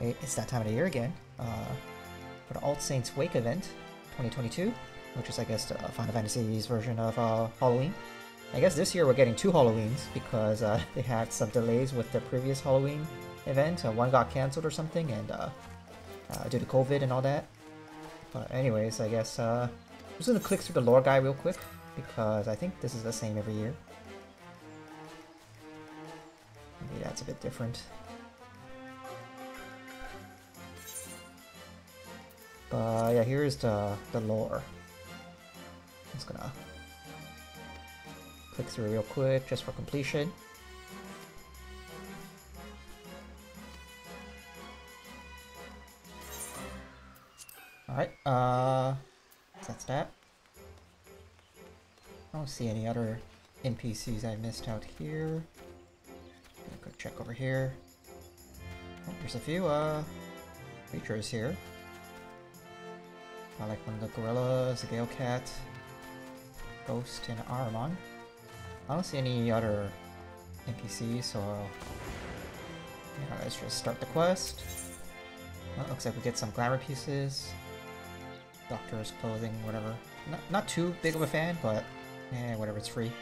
It's that time of the year again. Uh, for the All Saints Wake event 2022, which is, I guess, the Final Fantasy's version of uh, Halloween. I guess this year we're getting two Halloweens because uh, they had some delays with the previous Halloween event. Uh, one got cancelled or something, and uh, uh, due to COVID and all that. But anyways, I guess uh, I'm just gonna click through the lore guy real quick because I think this is the same every year. Maybe that's a bit different. But yeah, here's the, the lore. I'm just gonna click through real quick just for completion. Alright, uh, that's that. I don't see any other NPCs I missed out here. Go check over here. Oh, there's a few, uh, creatures here. I like one of the gorillas, a gale cat, ghost, and Ahriman. I don't see any other NPCs, so yeah, let's just start the quest. Well, looks like we get some glamour pieces, doctor's clothing, whatever. Not, not too big of a fan, but eh, whatever, it's free.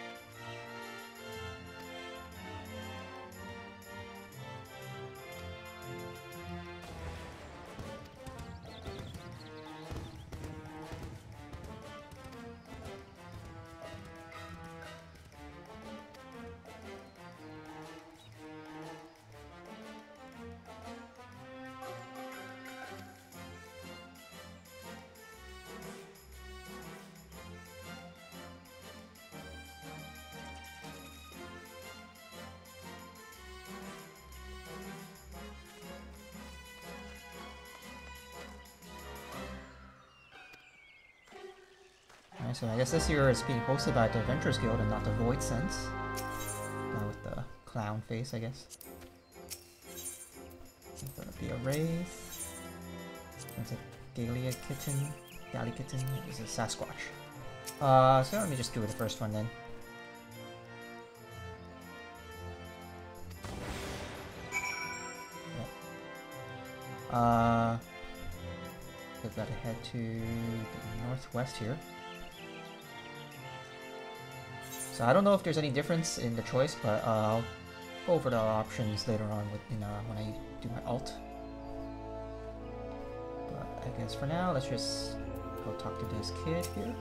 Alright, so I guess this year is being hosted by the Adventurers Guild and not the Voidsent. Uh, with the clown face, I guess. It's gonna be a Wraith. That's a Galia Kitten. Galley Kitten is a Sasquatch. Uh, so let me just do the first one then. Uh, we've got to head to the northwest here. So I don't know if there's any difference in the choice, but uh, I'll go over the options later on with, in, uh, when I do my alt. But I guess for now, let's just go talk to this kid here.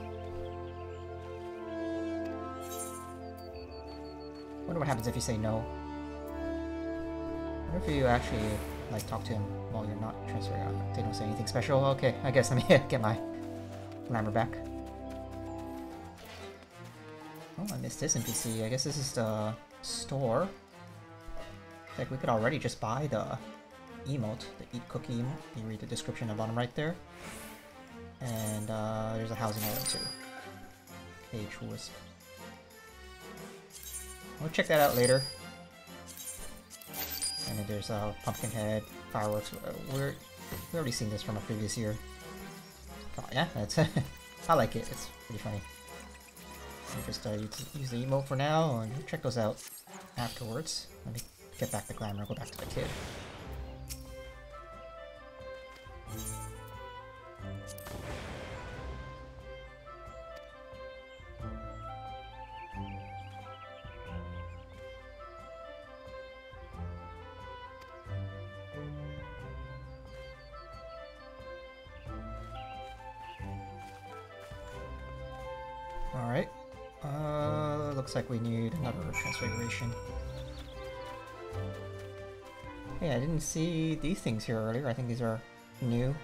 Wonder what happens if you say no. Wonder if you actually like talk to him while you're not transferring out. They don't say anything special. Okay, I guess let me get my glamour back. Oh, I missed this NPC. I guess this is the store. Like we could already just buy the emote, the eat cookie emote. You read the description on the bottom right there. And uh, there's a housing item too. Cage wisp. We'll check that out later. And then there's a uh, pumpkin head, fireworks. We're we already seen this from a previous year. Oh, yeah, that's I like it. It's pretty funny. I'll just uh, use, use the emote for now, and check those out afterwards. Let me get back the glamour, go back to the kid. Like we need another transfiguration. Hey, I didn't see these things here earlier. I think these are new.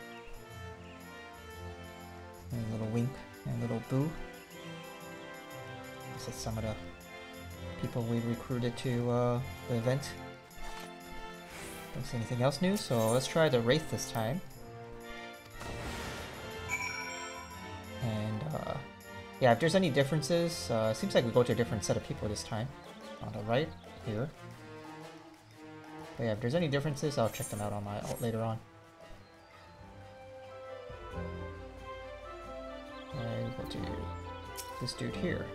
And a little wink and a little boo. This is some of the people we recruited to uh, the event. Don't see anything else new, so let's try the Wraith this time. Yeah, if there's any differences, uh, seems like we go to a different set of people this time. On the right, here. But yeah, if there's any differences, I'll check them out on my alt later on. And go to this dude here.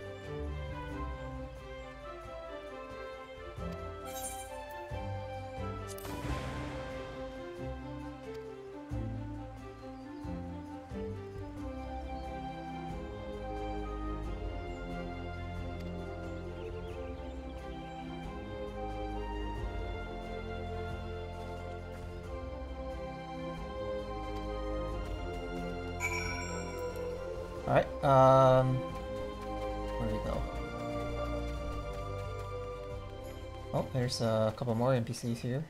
Alright, um... Where do we go? Oh, there's a couple more NPCs here.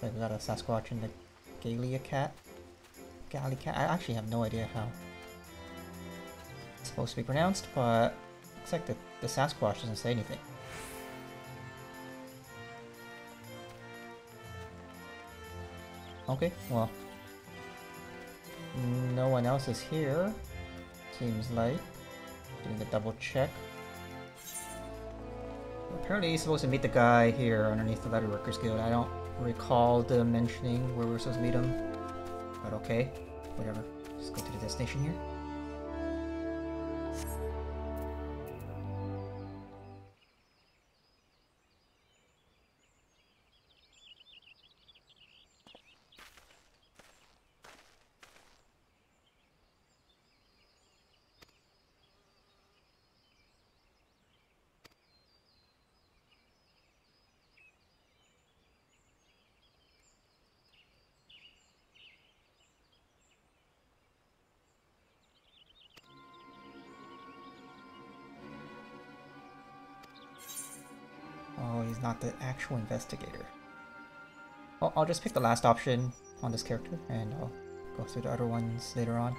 we got a Sasquatch and the Galia cat. Galley cat. I actually have no idea how it's supposed to be pronounced, but looks like the, the Sasquatch doesn't say anything. Okay, well. No one else is here. Seems like. Doing a double check. Apparently he's supposed to meet the guy here underneath the Leatherworkers Guild. I don't recall the mentioning where we're supposed to meet him. But okay, whatever. Just go to the destination here. He's not the actual investigator. Well, I'll just pick the last option on this character, and I'll go through the other ones later on.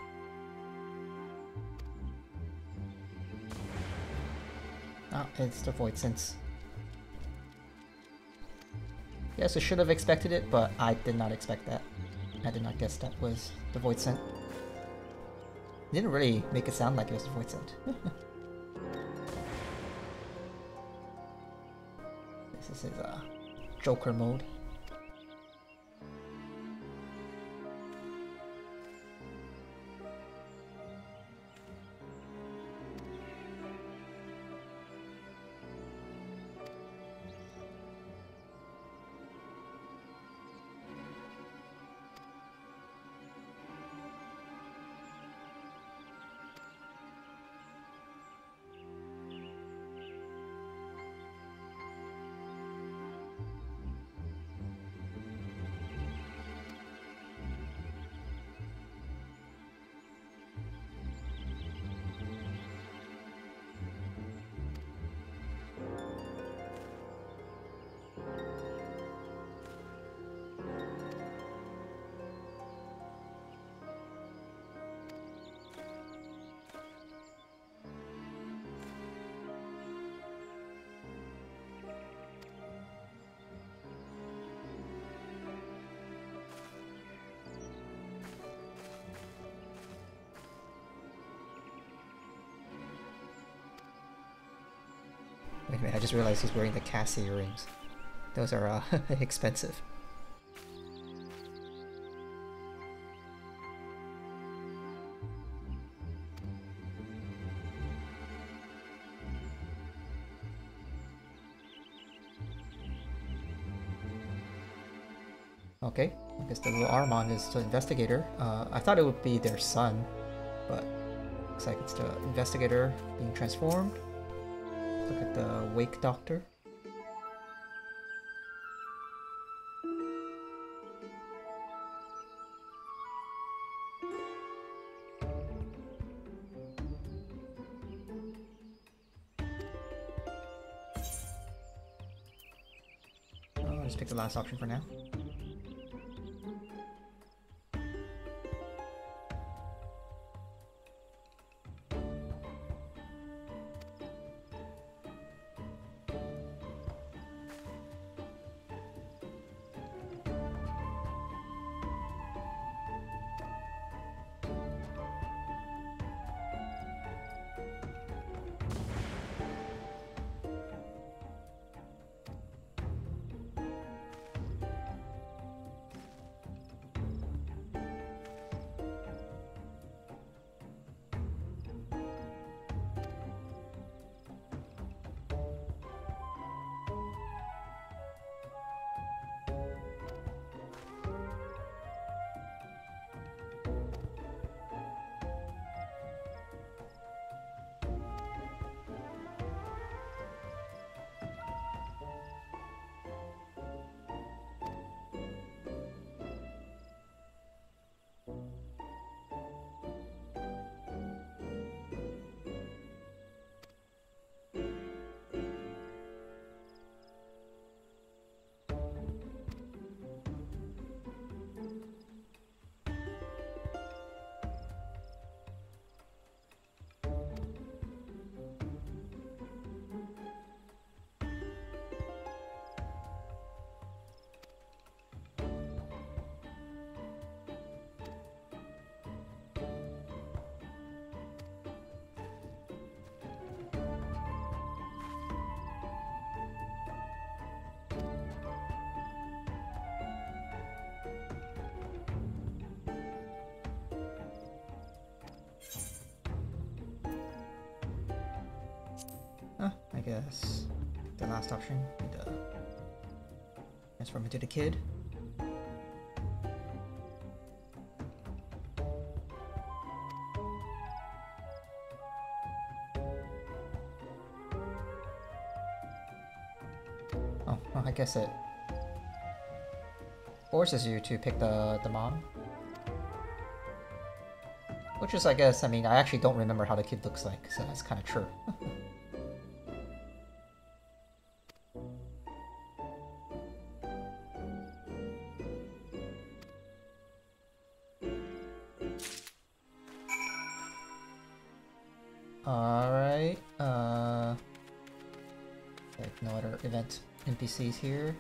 Ah, it's the Voidsent. Yes, I should have expected it, but I did not expect that. I did not guess that was the Voidsent. It didn't really make it sound like it was the Voidsent. This is a Joker mode. Wait a minute, I just realized he's wearing the Cassie earrings. Those are uh, expensive. Okay, I guess the little Armand is the investigator. Uh, I thought it would be their son, but looks like it's the investigator being transformed. Look at the Wake Doctor. I'll just pick the last option for now. Guess the last option, the transform into the kid. Oh, well, I guess it forces you to pick the, the mom. Which is, I guess, I mean, I actually don't remember how the kid looks like, so that's kind of true. NPCs here.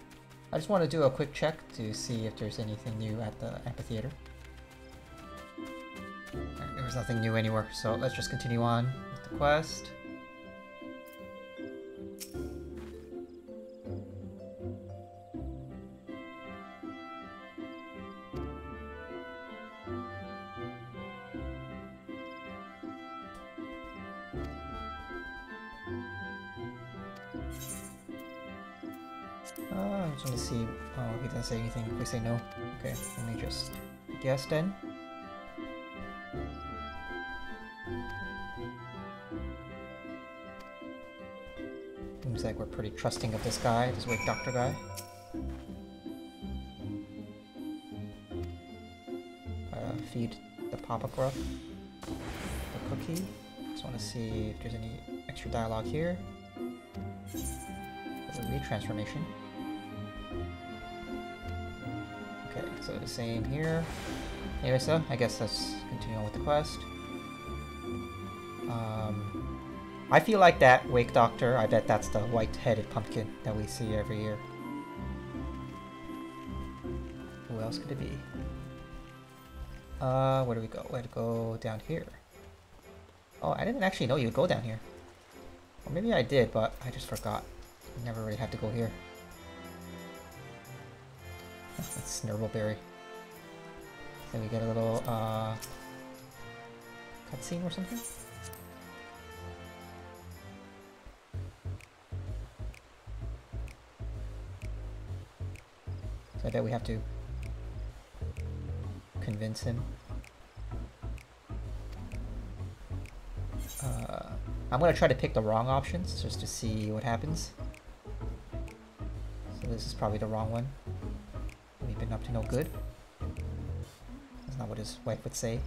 I just want to do a quick check to see if there's anything new at the amphitheater. There was nothing new anywhere, so let's just continue on with the quest. minus 10. Seems like we're pretty trusting of this guy, this weird doctor guy. Uh, feed the Papa Gruff the cookie. Just want to see if there's any extra dialogue here. That's a retransformation. Okay, so the same here. Anyway, so I guess let's continue on with the quest. Um, I feel like that Wake Doctor, I bet that's the white-headed pumpkin that we see every year. Who else could it be? Uh, where do we go? Where to go down here? Oh, I didn't actually know you'd go down here. Or maybe I did, but I just forgot. Never really had to go here. That's Snurbbleberry. Then we get a little, uh... cutscene or something? So I bet we have to convince him. Uh, I'm gonna try to pick the wrong options just to see what happens. So this is probably the wrong one. We've been up to no good. That's not what his wife would say.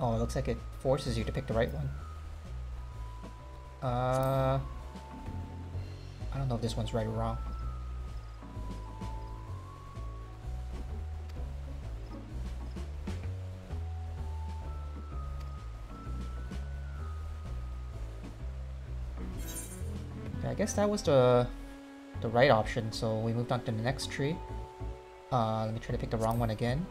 Oh, it looks like it forces you to pick the right one. Uh, I don't know if this one's right or wrong. Guess that was the the right option, so we moved on to the next tree. Uh, let me try to pick the wrong one again.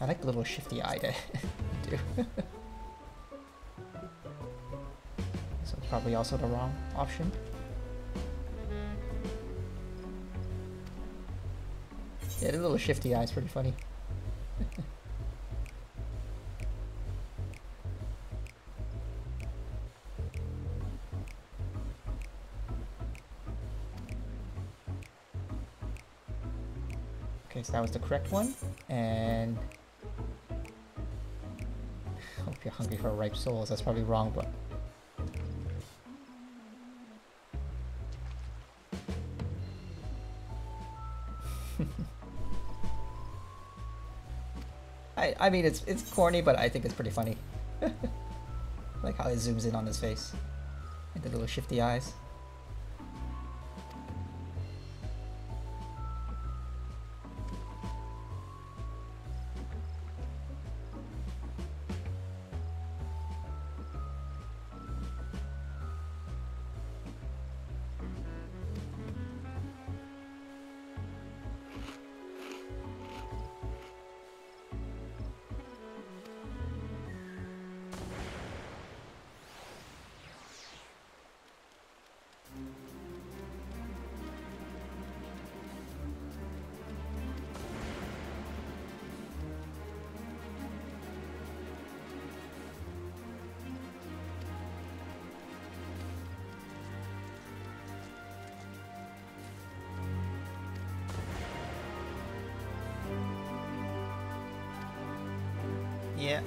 I like the little shifty eye that do. so probably also the wrong option. Yeah, the little shifty eye is pretty funny. okay, so that was the correct one, and hope you're hungry for ripe souls. That's probably wrong, but I mean it's it's corny, but I think it's pretty funny. like how it zooms in on his face, and the little shifty eyes.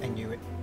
I knew it.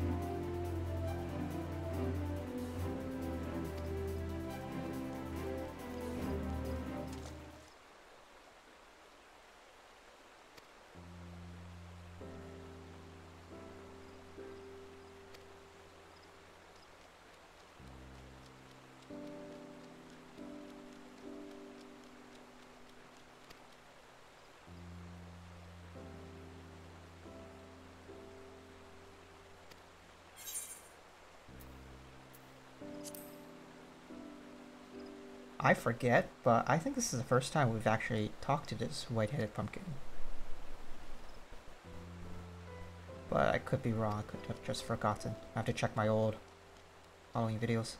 I forget, but I think this is the first time we've actually talked to this white-headed pumpkin. But I could be wrong, I could have just forgotten. I have to check my old Halloween videos.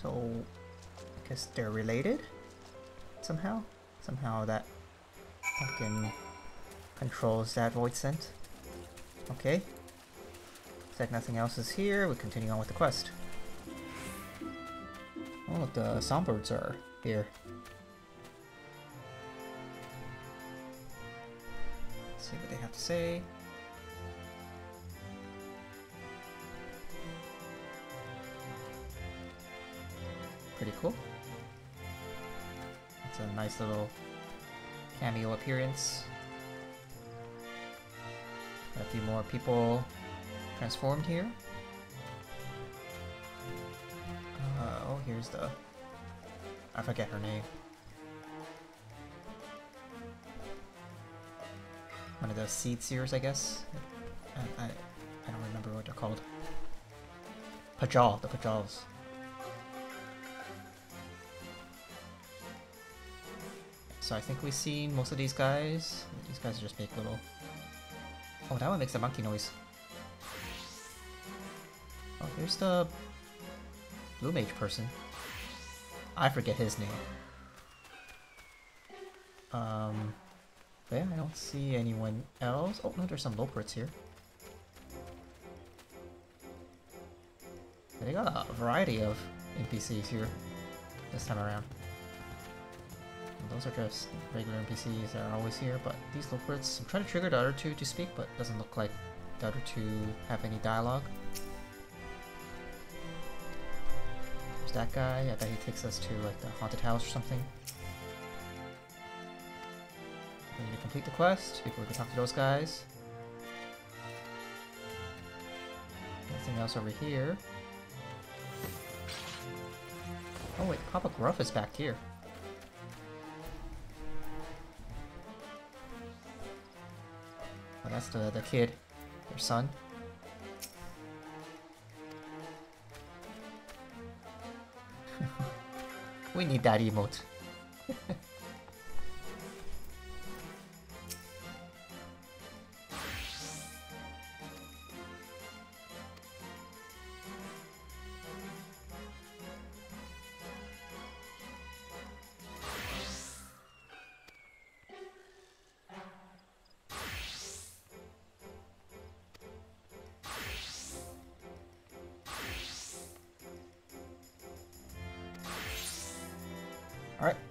So, I guess they're related? Somehow? Somehow that pumpkin controls that voidsent. Okay. Looks like nothing else is here. We continue on with the quest. Oh, the songbirds are here. Let's see what they have to say. Pretty cool. It's a nice little cameo appearance. Few more people transformed here. Uh, oh, here's the... I forget her name. One of those seed seers, I guess? I, I, I don't remember what they're called. Padjal, the Padjals. So I think we've seen most of these guys. These guys just make little Oh, that one makes a monkey noise. Oh, here's the blue mage person. I forget his name. Um, yeah, I don't see anyone else. Oh no, there's some Loporrits here. They got a variety of NPCs here this time around. Those are just regular NPCs that are always here, but these Loporrits, I'm trying to trigger the other two to speak, but doesn't look like the other two have any dialogue. There's that guy, I bet he takes us to like the haunted house or something. We need to complete the quest before we can talk to those guys. Nothing else over here. Oh wait, Papa Gruff is back here. That's uh, the, the kid, their son. we need that emote.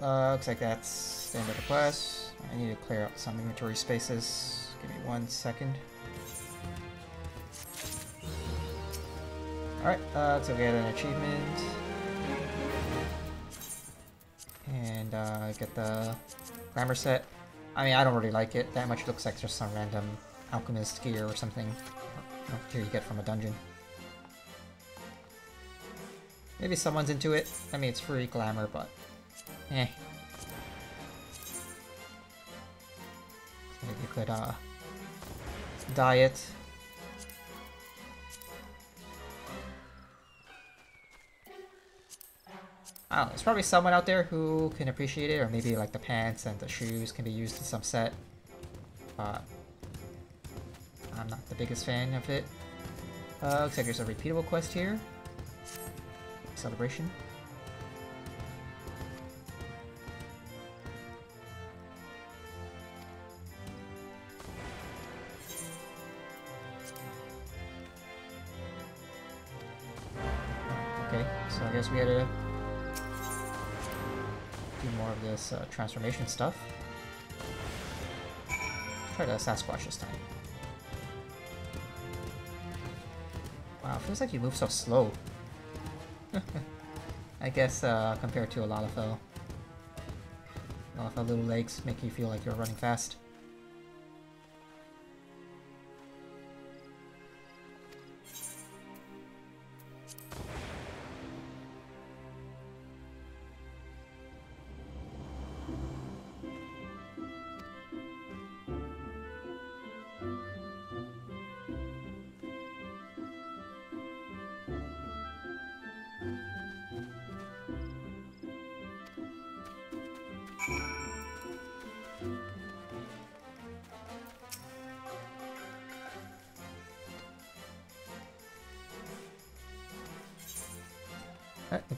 Looks like that's the quest. I need to clear out some inventory spaces. Give me one second. Alright, uh, let's go get an achievement. And uh, get the glamour set. I mean, I don't really like it. That much looks like just some random alchemist gear or something. Here you get from a dungeon. Maybe someone's into it. I mean, it's free glamour, but eh. You could uh, dye it. I don't know, there's probably someone out there who can appreciate it, or maybe like the pants and the shoes can be used in some set. But I'm not the biggest fan of it. Uh, looks like there's a repeatable quest here. Celebration. Guess we to do more of this uh, transformation stuff. Try the Sasquatch this time. Wow, feels like you move so slow. I guess uh, compared to a Lalafell. Lalafell little legs make you feel like you're running fast.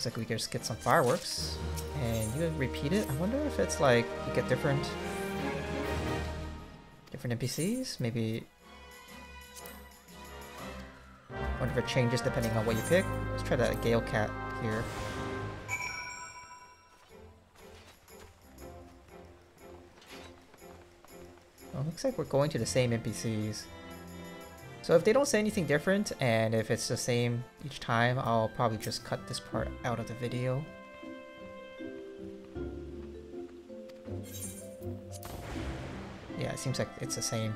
Looks like we can just get some fireworks. And you can repeat it. I wonder if it's like you get different different NPCs? Maybe wonder if it changes depending on what you pick. Let's try that Gale Cat here. Well, looks like we're going to the same NPCs. So if they don't say anything different, and if it's the same each time, I'll probably just cut this part out of the video. Yeah, it seems like it's the same.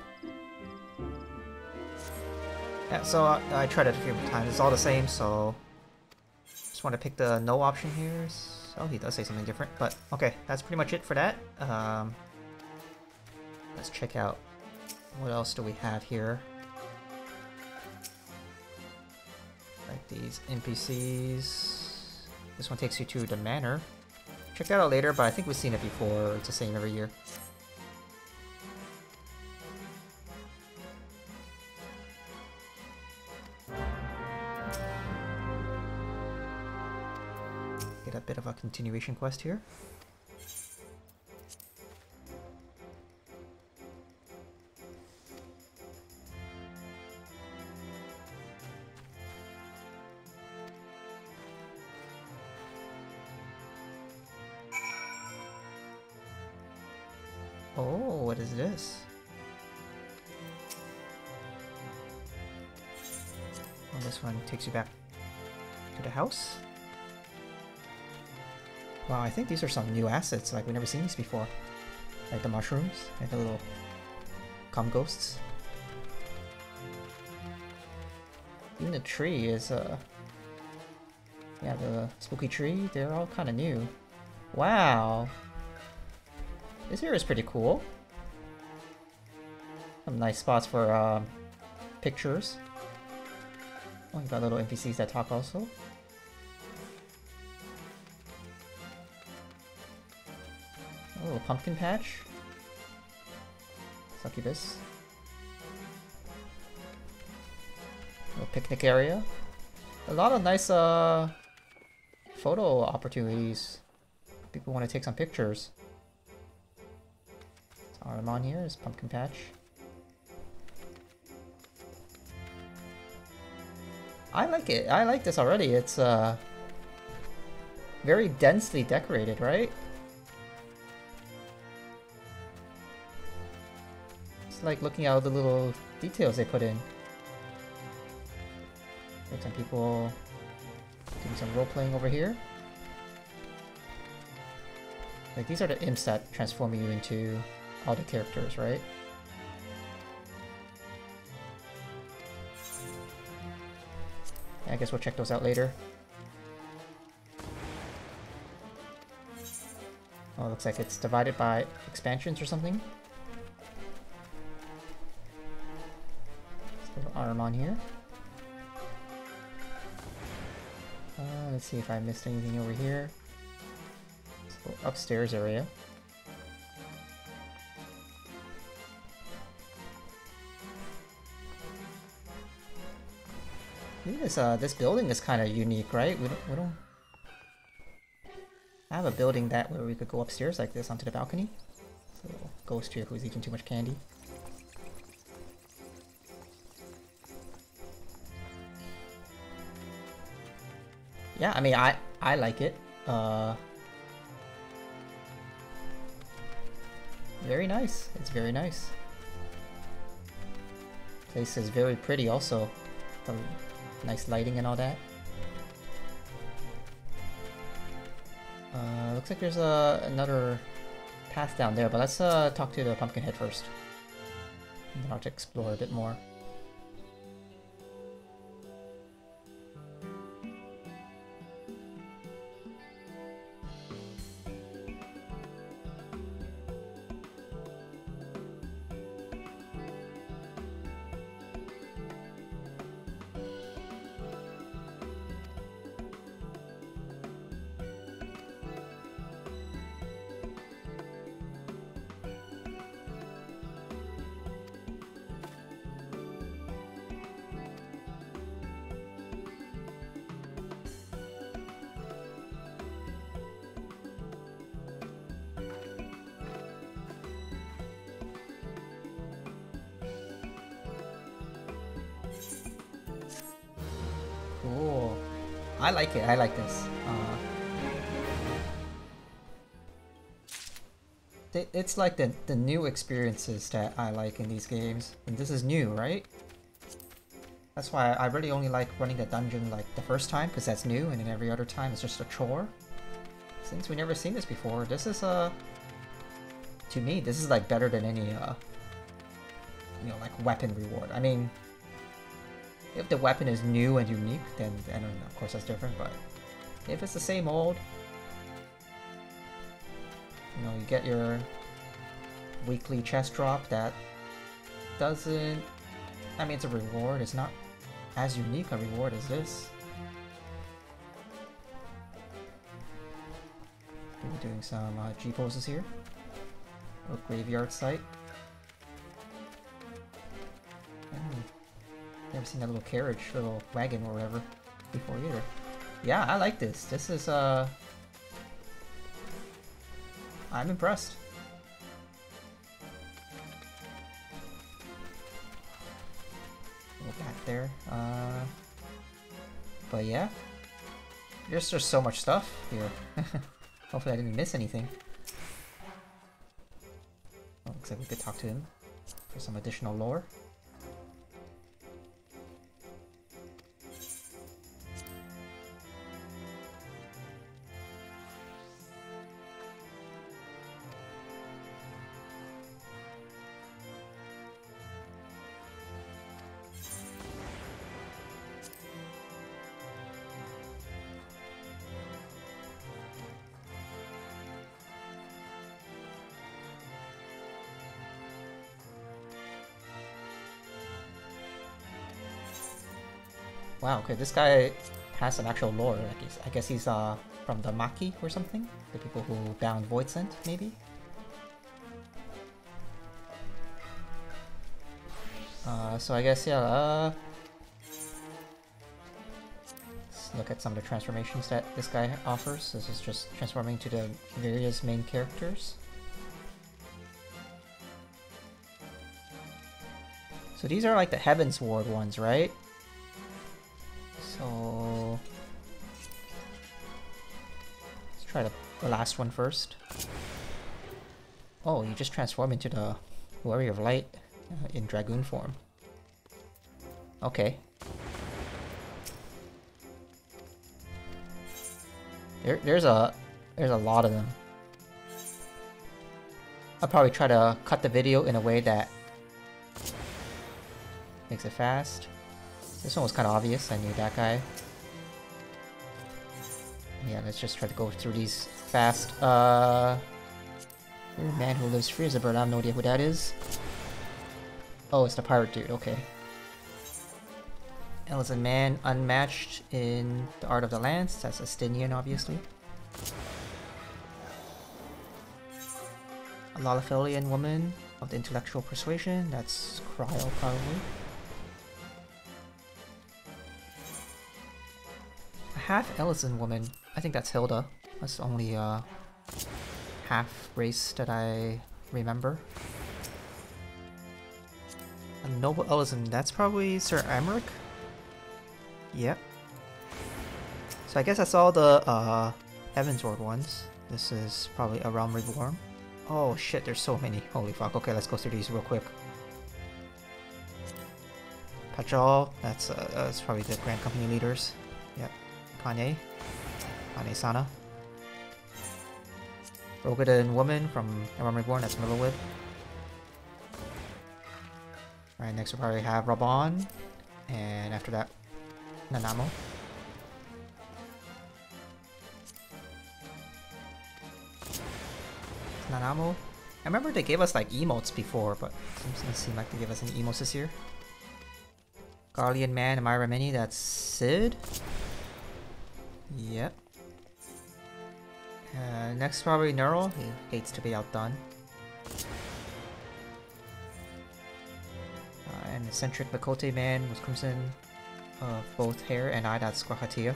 Yeah, so I, I tried it a few times. It's all the same, so... Just want to pick the no option here. Oh, he does say something different, but okay, that's pretty much it for that. Um, let's check out what else do we have here. These NPCs. This one takes you to the manor. Check that out later, but I think we've seen it before. It's the same every year. Get a bit of a continuation quest here. Takes you back to the house. Wow, I think these are some new assets, like we've never seen these before. Like the mushrooms, and the little cum ghosts. Even the tree is, uh... Yeah, the spooky tree, they're all kind of new. Wow! This area is pretty cool. Some nice spots for um, pictures. Oh, you got little NPCs that talk also. A little pumpkin patch. Succubus. A little picnic area. A lot of nice uh, photo opportunities. People want to take some pictures. Armon here is Pumpkin Patch. I like it. I like this already. It's uh very densely decorated, right? It's like looking at all the little details they put in. Some people doing some role playing over here. Like these are the imps that transform you into all the characters, right? I guess we'll check those out later. Oh, looks like it's divided by expansions or something. Little arm on here. Uh, let's see if I missed anything over here. upstairs area. This uh this building is kind of unique, right? We don't we don't have a building that where we could go upstairs like this onto the balcony. So ghost here who's eating too much candy. Yeah, I mean I I like it. Uh Very nice. It's very nice. Place is very pretty also. The nice lighting and all that. Uh, looks like there's uh, another path down there, but let's uh, talk to the pumpkin head first. And then I'll explore a bit more. I like it. I like this. Uh, it's like the, the new experiences that I like in these games. And this is new, right? That's why I really only like running the dungeon like the first time, because that's new, and then every other time it's just a chore. Since we never seen this before, this is, uh... To me, this is like better than any, uh... You know, like weapon reward. I mean, if the weapon is new and unique, then, of course that's different, but if it's the same old, you know, you get your weekly chest drop that doesn't... I mean, it's a reward, it's not as unique a reward as this. We're doing some uh, G poses here. A graveyard site. Never seen that little carriage, little wagon or whatever before either. Yeah, I like this. This is, uh... I'm impressed. Back there. Uh... But yeah. There's just so much stuff here. Hopefully I didn't miss anything. Oh, looks like we could talk to him for some additional lore. Wow, okay, this guy has an actual lore. Like he's, I guess he's uh from the Maki or something? The people who bound Voidsent, maybe? Uh, so I guess, yeah, uh... Let's look at some of the transformations that this guy offers. This is just transforming to the various main characters. So these are like the Heavensward ones, right? Try the, the last one first. Oh, you just transform into the Warrior of Light uh, in Dragoon form. Okay. There, there's a there's a lot of them. I'll probably try to cut the video in a way that makes it fast. This one was kind of obvious, I knew that guy. Yeah, let's just try to go through these fast. Uh, man who lives free as a bird, I have no idea who that is. Oh, it's the pirate dude, okay. And was a man unmatched in the art of the lance, that's Estinian obviously. A Lalafelian woman of the intellectual persuasion, that's Cryo probably. Half Elezen woman. I think that's Hilda. That's the only uh, half race that I remember. A noble Elezen, that's probably Sir Aymeric? Yep. So I guess that's all the uh, Heavensward ones. This is probably a Realm Reborn. Oh shit, there's so many. Holy fuck. Okay, let's go through these real quick. Padjal, that's, uh, that's probably the Grand Company leaders. Yep. Kanye. Kanye Sana. Roegadyn Woman from Reborn, that's Merlwyb. Alright, next we'll probably have Raubahn. And after that, Nanamo. Nanamo. I remember they gave us like emotes before, but it doesn't seem like they gave us any emotes this year. Guardian Man and Myra Mini, that's Cid. Yep. Uh, next probably Nero, he hates to be outdone. Uh, and eccentric Miqo'te Man with Crimson of both hair and eye, that's G'raha Tia.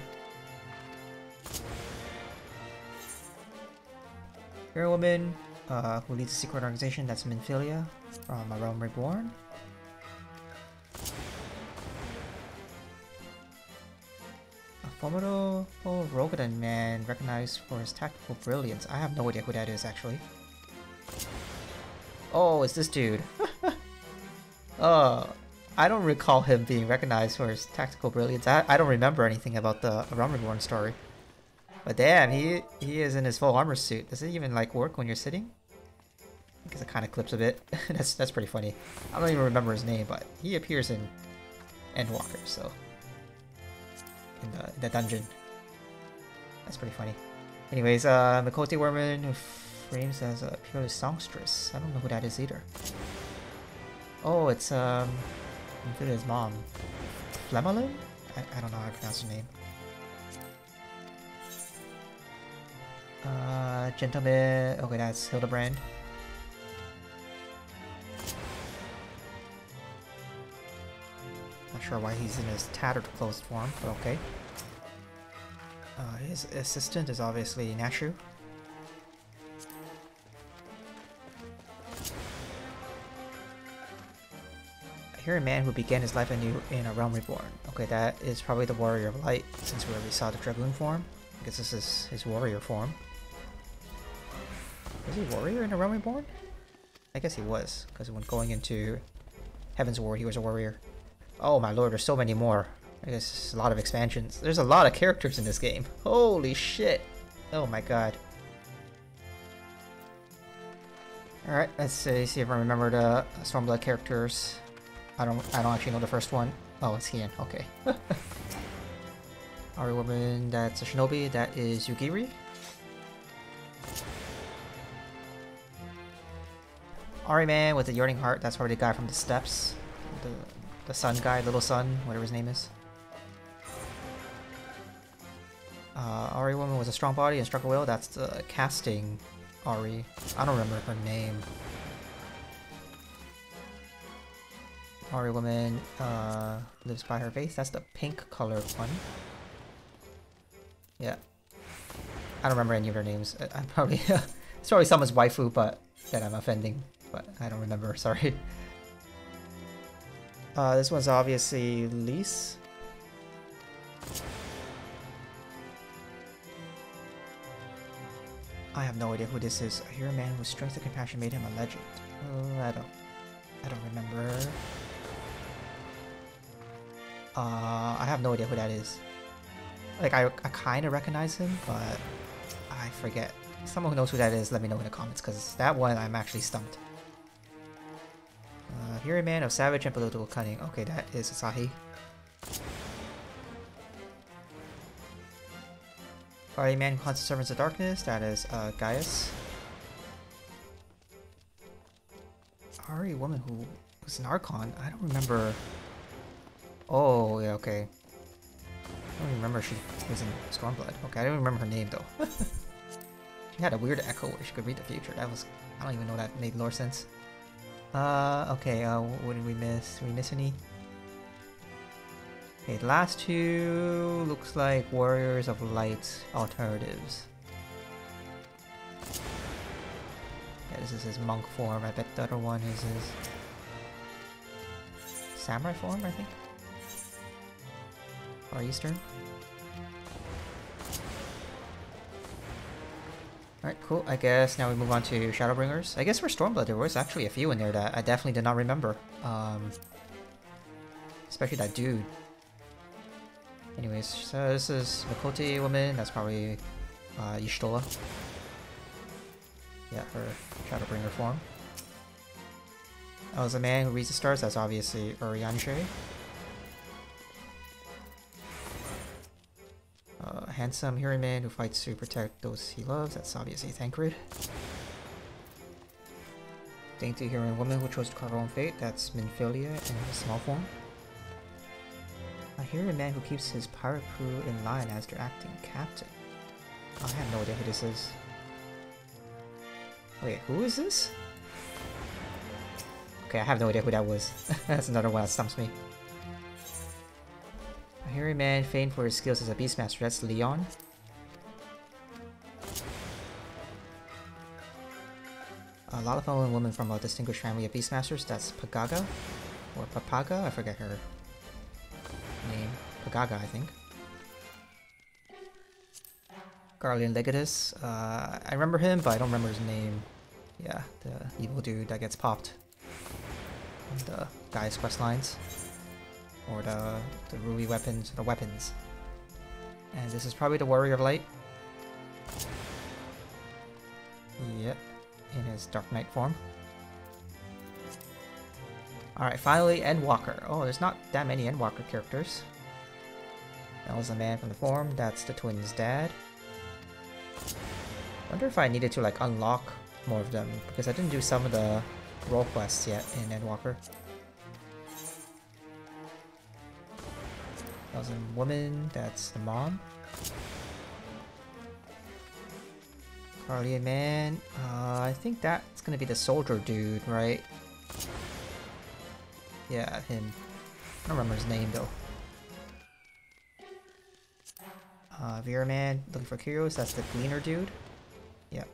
Hero Woman, uh, who leads a secret organization, that's Minfilia from A Realm Reborn. Fomoro oh, Roegadyn man recognized for his tactical brilliance. I have no idea who that is actually. Oh, it's this dude. uh, I don't recall him being recognized for his tactical brilliance. I, I don't remember anything about the Realm Reborn story. But damn, he he is in his full armor suit. Does it even like work when you're sitting? Because it kind of clips a bit. that's that's pretty funny. I don't even remember his name, but he appears in Endwalker, so in the, in the dungeon. That's pretty funny. Anyways, uh, Miqo'te Woman who frames as a purely songstress. I don't know who that is either. Oh, it's um, Minfilia's mom. Flemalin? I, I don't know how to pronounce her name. Uh, Gentleman. Okay, that's Hildibrand. Sure why he's in his tattered closed form, but okay. Uh, his assistant is obviously Nashu. I hear a man who began his life anew in a realm reborn. Okay, that is probably the warrior of light, since we already saw the dragoon form. I guess this is his warrior form. Was he warrior in a realm reborn? I guess he was, because when going into Heavensward, he was a warrior. Oh my lord, there's so many more. I guess a lot of expansions. There's a lot of characters in this game. Holy shit. Oh my god. Alright, let's see, see if I remember the Stormblood characters. I don't I don't actually know the first one. Oh, it's Hien, okay. Au Ra woman, that's a shinobi, that is Yugiri. Au Ra man with the yearning heart, that's probably the guy from the steps. The the sun guy, little sun, whatever his name is. Uh, Au Ra woman was a strong body and struck a will. That's the casting Au Ra. I don't remember her name. Au Ra woman uh, lives by her face. That's the pink colored one. Yeah. I don't remember any of their names. I'm probably it's probably someone's waifu, but that I'm offending. But I don't remember. Sorry. Uh, this one's obviously Lyse. I have no idea who this is. I hear a man whose strength and compassion made him a legend. Uh, I don't... I don't remember. Uh, I have no idea who that is. Like, I, I kind of recognize him, but I forget. Someone who knows who that is, let me know in the comments, because that one I'm actually stumped. Here a man of savage and political cunning. Okay, that is Asahi. Party man hunts the servants of darkness. That is uh, Gaius. Au Ra woman who was an Archon. I don't remember. Oh, yeah, okay. I don't remember she was in Stormblood. Okay, I don't remember her name though. she had a weird echo where she could read the future. That was... I don't even know that made lore sense. Uh, okay, uh, what did we miss? Did we miss any? Okay, the last two looks like Warriors of Light alternatives. Yeah, this is his monk form. I bet the other one is his samurai form, I think. Or Eastern. Alright, cool. I guess now we move on to Shadowbringers. I guess for Stormblood there was actually a few in there that I definitely did not remember. Um, especially that dude. Anyways, so this is Miqo'te woman, that's probably uh, Y'shtola. Yeah, her Shadowbringer form. Oh, was a man who reads the stars, that's obviously Urianger. Uh, handsome hero man who fights to protect those he loves, that's obviously Thancred. Dainty hero woman who chose to carve her own fate, that's Minfilia in a small form. A man who keeps his pirate crew in line as their acting captain. I have no idea who this is. Wait, who is this? Okay, I have no idea who that was. That's another one that stumps me. Hairy man famed for his skills as a beastmaster, that's Leon. A lot of women from a distinguished family of beastmasters, that's Pagaga. Or Papaga, I forget her name. Pagaga, I think. Garlean Legatus. Uh, I remember him, but I don't remember his name. Yeah, the evil dude that gets popped the guy's quest lines. Or the, the ruby weapons, the weapons. And this is probably the Warrior of Light. Yep, in his Dark Knight form. Alright, finally, Endwalker. Oh, there's not that many Endwalker characters. That was a man from the form, that's the twins' dad. wonder if I needed to like unlock more of them, because I didn't do some of the role quests yet in Endwalker. A woman, that's the mom. Guardian man, uh, I think that's gonna be the soldier dude, right? Yeah, him. I don't remember his name though. Uh, Viera Man, looking for Kyrios, that's the Gleaner dude. Yep.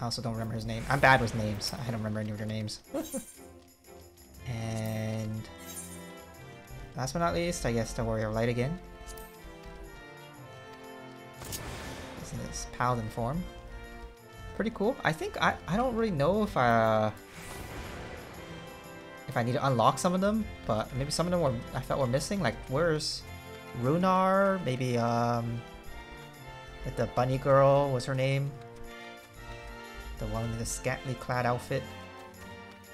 I also don't remember his name. I'm bad with names, I don't remember any of their names. Last but not least, I guess the Warrior of Light again. This in its Paladin form. Pretty cool. I think, I, I don't really know if I... Uh, if I need to unlock some of them, but maybe some of them were I felt were missing. Like where's Runar? Maybe um, the bunny girl was her name. The one in the scantily clad outfit.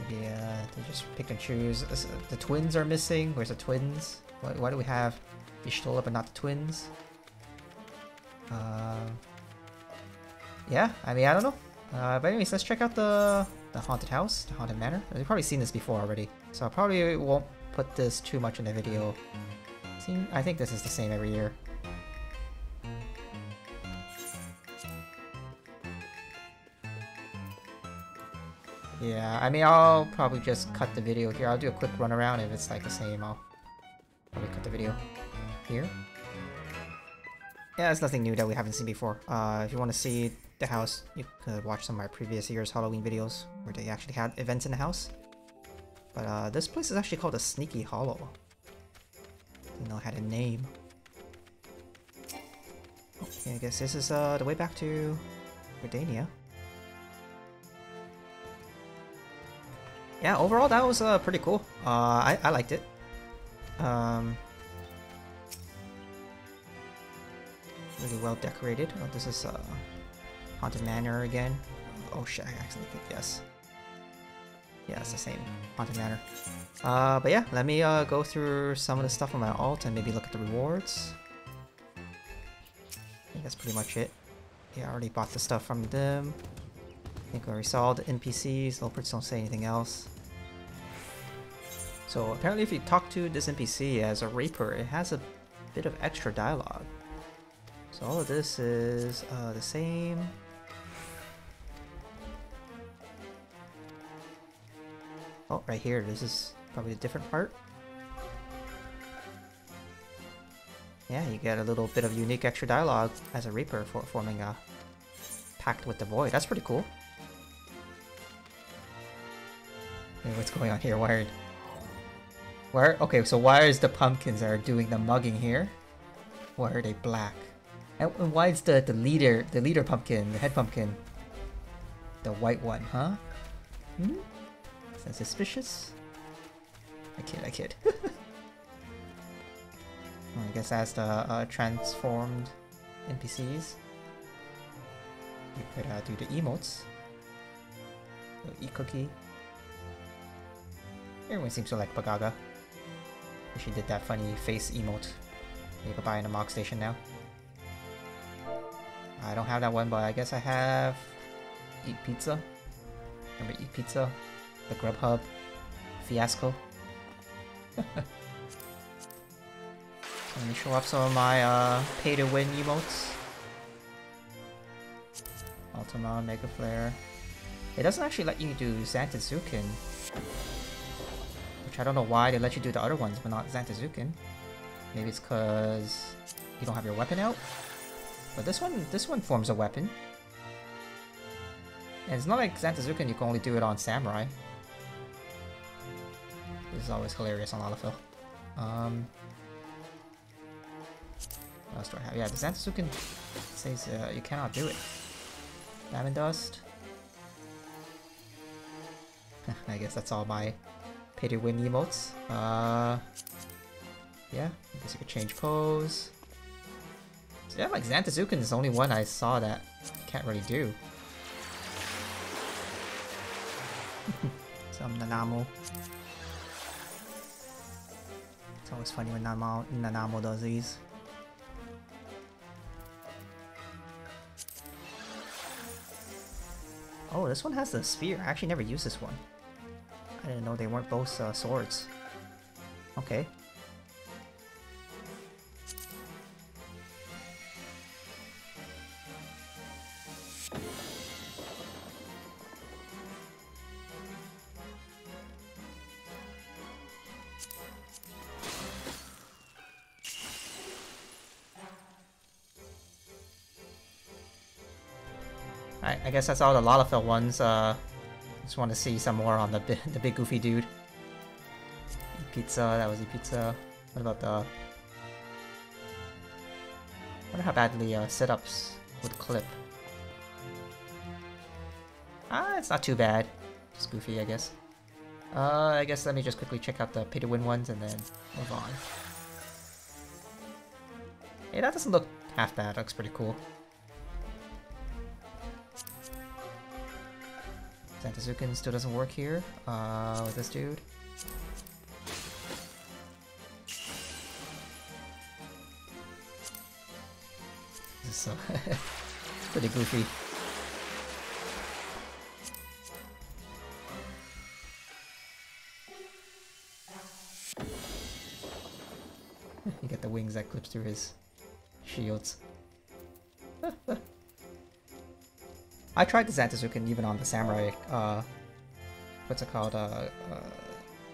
Maybe uh, they just pick and choose. The twins are missing. Where's the twins? Why, why do we have Y'shtola but not the twins? Uh, yeah, I mean I don't know. Uh, but anyways, let's check out the the haunted house, the haunted manor. You've probably seen this before already, so I probably won't put this too much in the video. I think this is the same every year. Yeah, I mean, I'll probably just cut the video here. I'll do a quick run around. If it's like the same, I'll probably cut the video here. Yeah, it's nothing new that we haven't seen before. Uh, if you want to see the house, you could watch some of my previous year's Halloween videos where they actually had events in the house. But uh, this place is actually called a Sneaky Hallow. Didn't know it had a name. Okay, I guess this is uh, the way back to Gridania. Yeah, overall that was uh, pretty cool. Uh, I, I liked it. Um, really well decorated. Oh, this is uh, Haunted Manor again. Oh shit, I actually clicked yes. Yeah, it's the same Haunted Manor. Uh, but yeah, let me uh, go through some of the stuff on my alt and maybe look at the rewards. I think that's pretty much it. Yeah, I already bought the stuff from them. I think I already saw all the NPCs, Leopards don't say anything else. So apparently if you talk to this NPC as a Reaper, it has a bit of extra dialogue. So all of this is uh, the same. Oh, right here, this is probably a different part. Yeah, you get a little bit of unique extra dialogue as a Reaper for forming a pact with the Void. That's pretty cool. Hey, what's going on here? Are... Where? Okay, so why is the pumpkins that are doing the mugging here? Why are they black? And, why is the, the leader, the leader pumpkin, the head pumpkin, The white one, huh? Hmm? Is that suspicious? I kid, I kid. I guess that's the uh, transformed NPCs. You could uh, do the emotes. E-cookie. Everyone seems to like Bagaga. She did that funny face emote. You can buy in a Mog Station now. I don't have that one, but I guess I have Eat Pizza. Remember Eat Pizza? The Grubhub fiasco. Let me show off some of my uh, pay-to-win emotes. Ultima, Mega Flare. It doesn't actually let you do Zantetsuken. Which I don't know why they let you do the other ones, but not Zantetsuken. Maybe it's because you don't have your weapon out? But this one, this one forms a weapon. And it's not like Zantetsuken, you can only do it on Samurai. This is always hilarious on Lalafell. Um, what else do I have? Yeah, the Zantetsuken says uh, you cannot do it. Diamond Dust. I guess that's all my pay to win emotes. Uh, yeah, I guess you could change pose. So yeah, like Zantetsuken is the only one I saw that I can't really do. Some Nanamo. It's always funny when Nanamo, Nanamo does these. Oh, this one has the spear. I actually never used this one. I didn't know they weren't both uh, swords. Okay. I, I guess that's all the Lalafell ones. Uh, just want to see some more on the the big goofy dude. pizza, that was pizza. What about the? Wonder how badly uh, setups would clip. Ah, it's not too bad. Just goofy, I guess. Uh, I guess let me just quickly check out the pay to win ones and then move on. Hey, that doesn't look half bad. looks pretty cool. Zantetsuken still doesn't work here. Uh, with this dude. So pretty goofy. you get the wings that clips through his shields. I tried the Zantetsuken even on the Samurai, uh, what's it called, uh, uh,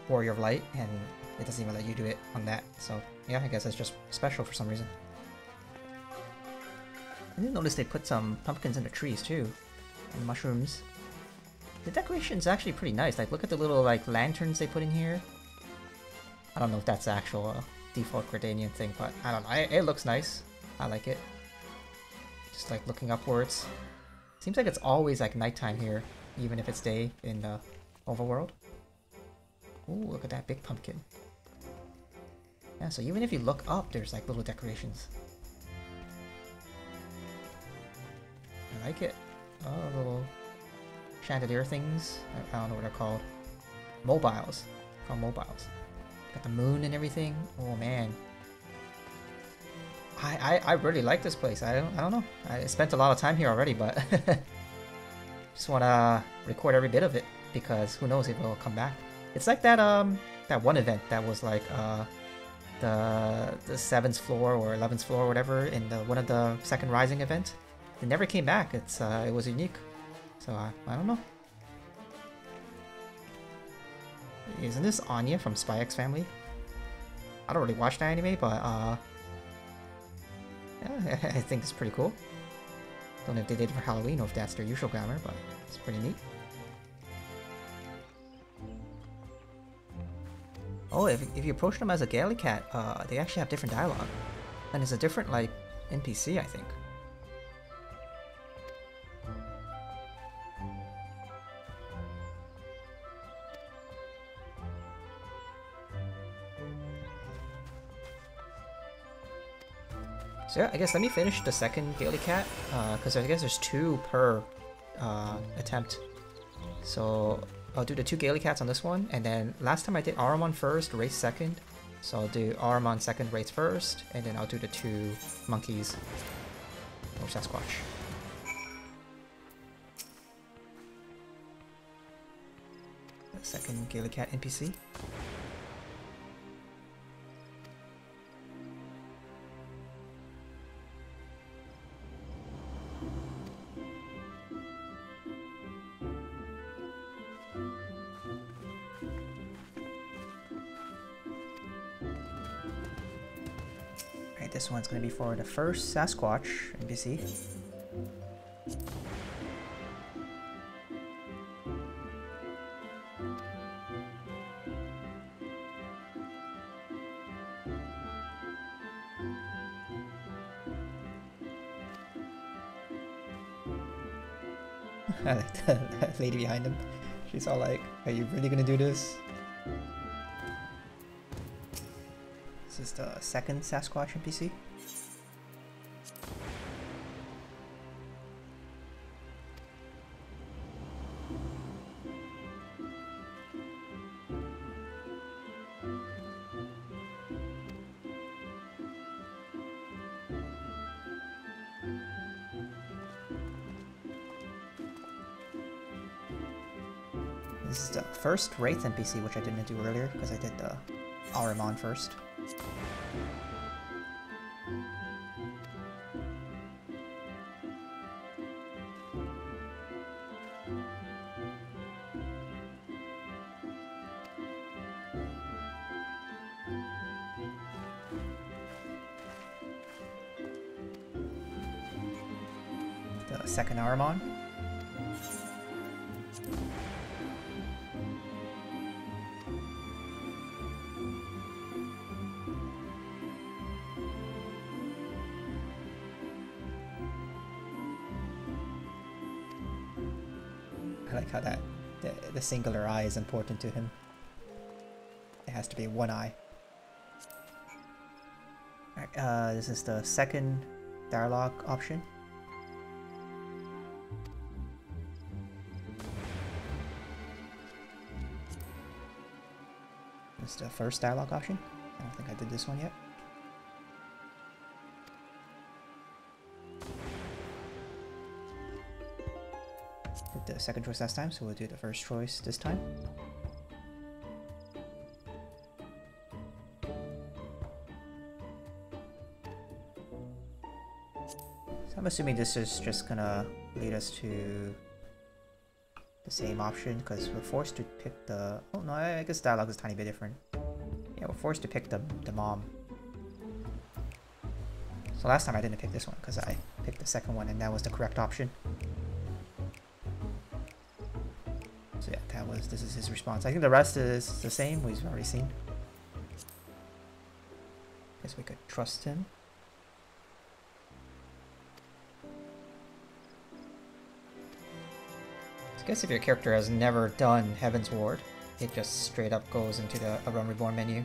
Warrior of Light, and it doesn't even let you do it on that, so yeah, I guess it's just special for some reason. I did notice they put some pumpkins in the trees too, and mushrooms. The decoration's actually pretty nice, like look at the little like lanterns they put in here. I don't know if that's the actual uh, default Gridanian thing, but I don't know, it, it looks nice. I like it. Just like looking upwards. Seems like it's always like nighttime here, even if it's day in the overworld. Ooh, look at that big pumpkin. Yeah, so even if you look up, there's like little decorations. I like it. Oh, little chandelier things. I, don't know what they're called. Mobiles. They're called mobiles. Got the moon and everything. Oh man, I, I, I really like this place. I don't, I don't know. I spent a lot of time here already, but just want to record every bit of it because who knows if it will come back. It's like that um that one event that was like uh the the seventh floor or eleventh floor or whatever in the one of the second rising event. It never came back. It's uh it was unique. So uh, I don't know. Isn't this Anya from Spy X Family? I don't really watch that anime, but uh I think it's pretty cool. Don't know if they did it for Halloween or if that's their usual glamour, but it's pretty neat. Oh, if, if you approach them as a Gallicat, uh, they actually have different dialogue. And it's a different, like, NPC, I think. So I guess let me finish the second Daily Cat, because uh, I guess there's two per uh, attempt. So I'll do the two Gaily Cats on this one, and then last time I did Ahriman first, Wraith second. So I'll do Ahriman second, Wraith first, and then I'll do the two monkeys or Sasquatch. The second Gaily Cat NPC. One's going to be for the first Sasquatch NPC. I like the lady behind him. She's all like, are you really gonna do this? This is the second Sasquatch NPC. This is the first Wraith NPC, which I didn't do earlier, because I did the Ahriman first. The second Ahriman. Singular eye is important to him. It has to be one eye. Uh, this is the second dialogue option. This is the first dialogue option. I don't think I did this one yet. Second choice last time, so we'll do the first choice this time. So I'm assuming this is just gonna lead us to the same option because we're forced to pick the... Oh no, I guess dialogue is a tiny bit different. Yeah, we're forced to pick the, the mom. So last time I didn't pick this one because I picked the second one and that was the correct option. This is his response. I think the rest is the same, we've already seen. Guess we could trust him. I guess if your character has never done Heavensward, it just straight up goes into the A Realm Reborn menu,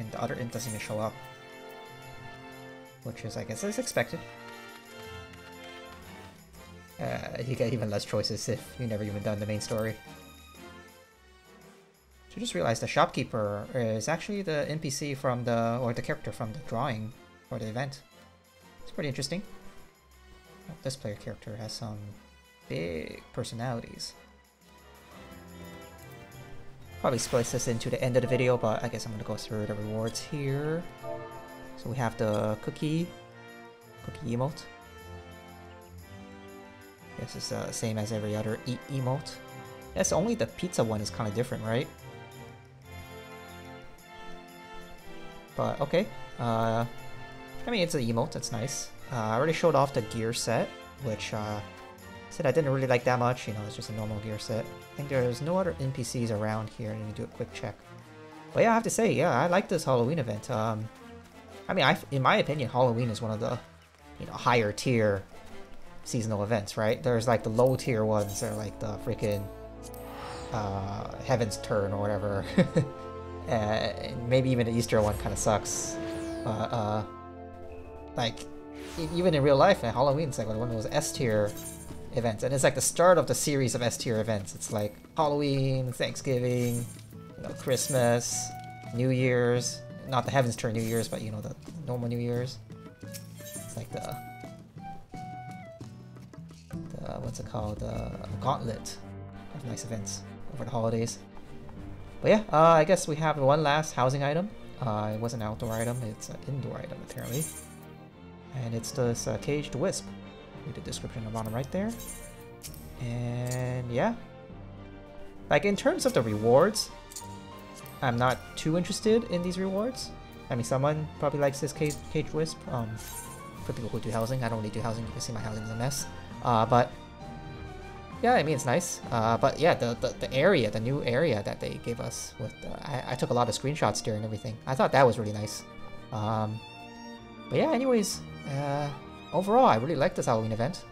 and the other int doesn't even show up. Which is, I guess, is expected. Uh, you get even less choices if you never even done the main story. So just realized the shopkeeper is actually the NPC from the, or the character from the drawing for the event. It's pretty interesting. This player character has some big personalities. Probably splice this into the end of the video, but I guess I'm gonna go through the rewards here. So we have the cookie, cookie emote. This is the uh, same as every other eat emote. Yes, only the pizza one is kind of different, right? But okay. Uh, I mean, it's an emote, that's nice. Uh, I already showed off the gear set, which uh, said I didn't really like that much. You know, it's just a normal gear set. I think there's no other NPCs around here. Let me do a quick check. But yeah, I have to say, yeah, I like this Halloween event. Um, I mean, I, in my opinion, Halloween is one of the, you know, higher tier seasonal events, right? There's like the low tier ones, they're like the freaking uh, Heavensturn or whatever. uh, maybe even the Easter one kind of sucks. But, uh, like, even in real life, and Halloween's like one of those S tier events, and it's like the start of the series of S tier events. It's like Halloween, Thanksgiving, you know, Christmas, New Year's. Not the Heavensturn New Year's, but you know the normal New Year's. It's like the the what's it called? The gauntlet of nice events over the holidays. But yeah, uh, I guess we have one last housing item. Uh, it was an outdoor item, it's an indoor item apparently. And it's this uh, caged wisp. Read the description on the bottom right there. And yeah. Like in terms of the rewards, I'm not too interested in these rewards. I mean, someone probably likes this cage, cage wisp. Um, for people who do housing, I don't really do housing. You can see my housing is a mess. Uh, but yeah, I mean it's nice. Uh, but yeah, the, the the area, the new area that they gave us with, the, I, I took a lot of screenshots during everything. I thought that was really nice. Um, but yeah, anyways, uh, overall, I really like this Halloween event.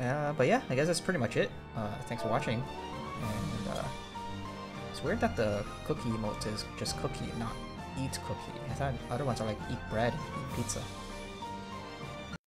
Uh, but yeah, I guess that's pretty much it. Uh, thanks for watching. And uh, it's weird that the cookie emote is just cookie, not eat cookie. I thought other ones are like eat bread, eat pizza.